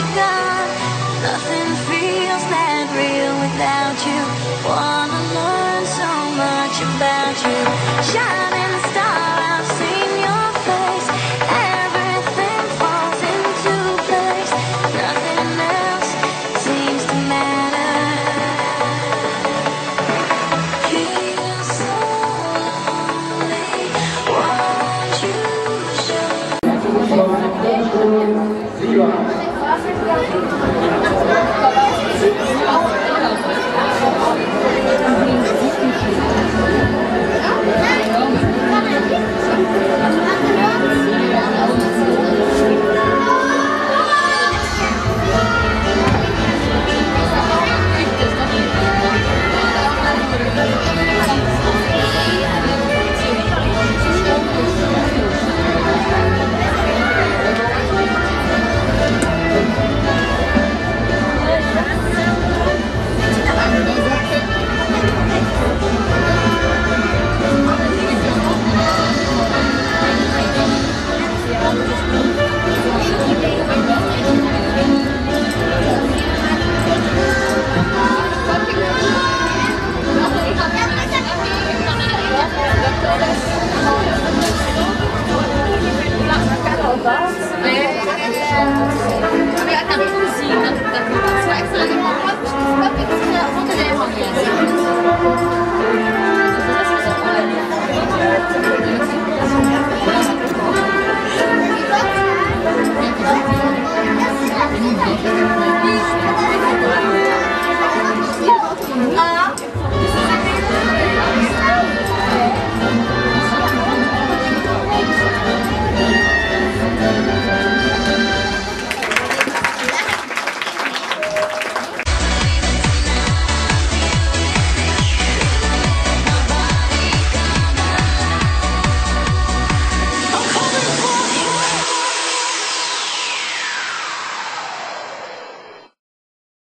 begun. Nothing feels that real without you. Wanna learn so much about you. Shining star, I've seen your face. Everything falls into place. Nothing else seems to matter. Feel so lonely. Won't you show me? Thank you. É.